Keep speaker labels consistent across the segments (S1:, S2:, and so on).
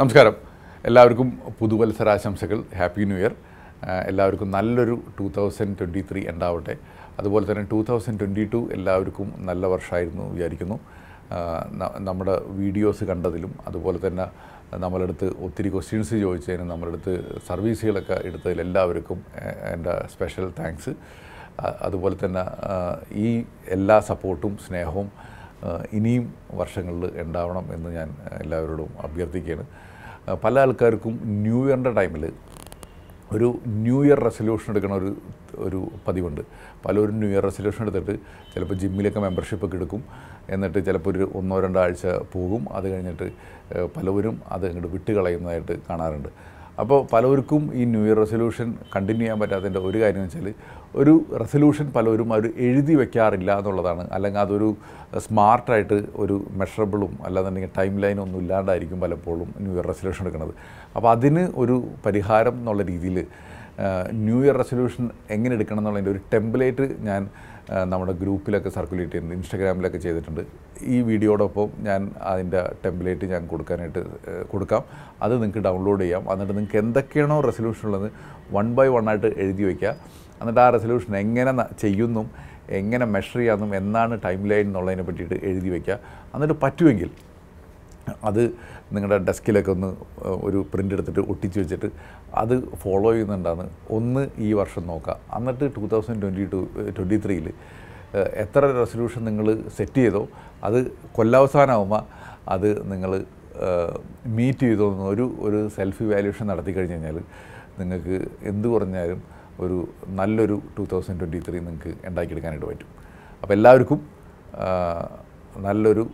S1: നമസ്കാരം. എല്ലാവർക്കും പുതുവത്സരാശംസകൾ. Happy new year എല്ലാവർക്കും നല്ലൊരു ടൂ തൗസൻഡ് ട്വന്റി ത്രീ ഉണ്ടാവട്ടെ. അതുപോലെ തന്നെ ടൂ തൗസൻഡ് ട്വന്റി ടു എല്ലാവർക്കും നല്ല വർഷമായിരുന്നു വിചാരിക്കുന്നു. നമ്മുടെ വീഡിയോസ് കണ്ടതിലും അതുപോലെ തന്നെ നമ്മളടുത്ത് ഒത്തിരി ക്വസ്റ്റ്യൻസ് ചോദിച്ചതിനും നമ്മളടുത്ത് സർവീസുകളൊക്കെ എടുത്തതിൽ എല്ലാവർക്കും എന്റെ സ്പെഷ്യൽ താങ്ക്സ് അതുപോലെ തന്നെ ഈ എല്ലാ സപ്പോർട്ടും സ്നേഹവും ഇനിയും വർഷങ്ങളിൽ ഉണ്ടാവണം എന്ന് ഞാൻ എല്ലാവരോടും അഭ്യർത്ഥിക്കുകയാണ്. പല ആൾക്കാർക്കും ന്യൂ ഇയറിന്റെ ടൈമിൽ ഒരു ന്യൂ ഇയർ റെസൊല്യൂഷൻ എടുക്കണ ഒരു ഒരു പതിവുണ്ട്. പലരും ന്യൂ ഇയർ റെസൊല്യൂഷൻ എടുത്തിട്ട് ചിലപ്പോൾ ജിമ്മിലൊക്കെ മെമ്പർഷിപ്പ് ഒക്കെ എടുക്കും. എന്നിട്ട് ചിലപ്പോൾ ഒരു ഒന്നോ രണ്ടോ ആഴ്ച പോകും. അത് കഴിഞ്ഞിട്ട് പലവരും അത് അങ്ങോട്ട് വിട്ട് കളയുന്നതായിട്ട് കാണാറുണ്ട്. അപ്പോൾ പലവർക്കും ഈ ന്യൂ ഇയർ റെസൊല്യൂഷൻ കണ്ടിന്യൂ ചെയ്യാൻ പറ്റാത്തതിന്റെ ഒരു കാര്യം എന്ന് വെച്ചാൽ ഒരു റെസൊല്യൂഷൻ പലവരും അവർ എഴുതി വെക്കാറില്ല എന്നുള്ളതാണ്. അല്ലെങ്കിൽ അതൊരു സ്മാർട്ടായിട്ട് ഒരു മെഷറബിളും അല്ലാന്നുണ്ടെങ്കിൽ ടൈം ലൈനും ഒന്നും ഇല്ലാണ്ടായിരിക്കും പലപ്പോഴും ന്യൂ ഇയർ റെസൊല്യൂഷൻ എടുക്കുന്നത്. അപ്പോൾ അതിന് ഒരു പരിഹാരം എന്നുള്ള രീതിയിൽ ന്യൂ ഇയർ റെസൊല്യൂഷൻ എങ്ങനെ എടുക്കണം എന്നുള്ളതിന്റെ ഒരു ടെംപ്ലേറ്റ് ഞാൻ നമ്മുടെ ഗ്രൂപ്പിലൊക്കെ സർക്കുലേറ്റ് ചെയ്യുന്നുണ്ട്. ഇൻസ്റ്റാഗ്രാമിലൊക്കെ ചെയ്തിട്ടുണ്ട്. ഈ വീഡിയോടൊപ്പം ഞാൻ അതിന്റെ ടെംപ്ലേറ്റ് ഞാൻ കൊടുക്കാനായിട്ട് കൊടുക്കാം. അത് നിങ്ങൾക്ക് ഡൗൺലോഡ് ചെയ്യാം. എന്നിട്ട് നിങ്ങൾക്ക് എന്തൊക്കെയാണോ റെസൊല്യൂഷൻ ഉള്ളത് വൺ ബൈ വൺ ആയിട്ട് എഴുതി വയ്ക്കുക എന്നിട്ട് ആ റെസൊല്യൂഷൻ എങ്ങനെ ചെയ്യുന്നും എങ്ങനെ മെഷർ ചെയ്യാമെന്നും എന്നാണ് ടൈം ലൈൻ എന്നുള്ളതിനെ പറ്റിയിട്ട് എഴുതി വയ്ക്കുക എന്നിട്ട് പറ്റുമെങ്കിൽ അത് നിങ്ങളുടെ ഡെസ്കിലൊക്കെ ഒന്ന് ഒരു പ്രിന്റ് എടുത്തിട്ട് ഒട്ടിച്ച് വെച്ചിട്ട് അത് ഫോളോ ചെയ്യുന്നുണ്ടാണ് ഒന്ന് ഈ വർഷം നോക്കുക എന്നിട്ട് two thousand twenty two twenty ത്രീയിൽ എത്ര റെസൊല്യൂഷൻ നിങ്ങൾ സെറ്റ് ചെയ്തോ അത് കൊല്ലാവസാനമാകുമ്പോൾ അത് നിങ്ങൾ മീറ്റ് ചെയ്തോ ഒരു ഒരു സെൽഫ് വാല്യൂഷൻ നടത്തി കഴിഞ്ഞ് കഴിഞ്ഞാൽ നിങ്ങൾക്ക് എന്ത് കുറഞ്ഞാലും ഒരു നല്ലൊരു ടു തൗസൻഡ് ട്വന്റി ത്രീ നിങ്ങൾക്ക് ഉണ്ടാക്കിയെടുക്കാനായിട്ട് പറ്റും. അപ്പോൾ എല്ലാവർക്കും നല്ലൊരു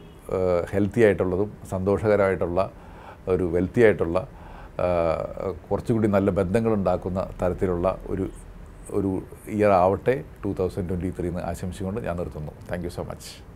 S1: ഹെൽത്തി ആയിട്ടുള്ളതും സന്തോഷകരമായിട്ടുള്ള ഒരു വെൽത്തി ആയിട്ടുള്ള കുറച്ചുകൂടി നല്ല ബന്ധങ്ങളുണ്ടാക്കുന്ന തരത്തിലുള്ള ഒരു ഒരു ഇയർ ആവട്ടെ ടു തൗസൻഡ് ട്വന്റി ത്രീ എന്ന് ആശംസിച്ചുകൊണ്ട് ഞാൻ നിർത്തുന്നു. Thank you so much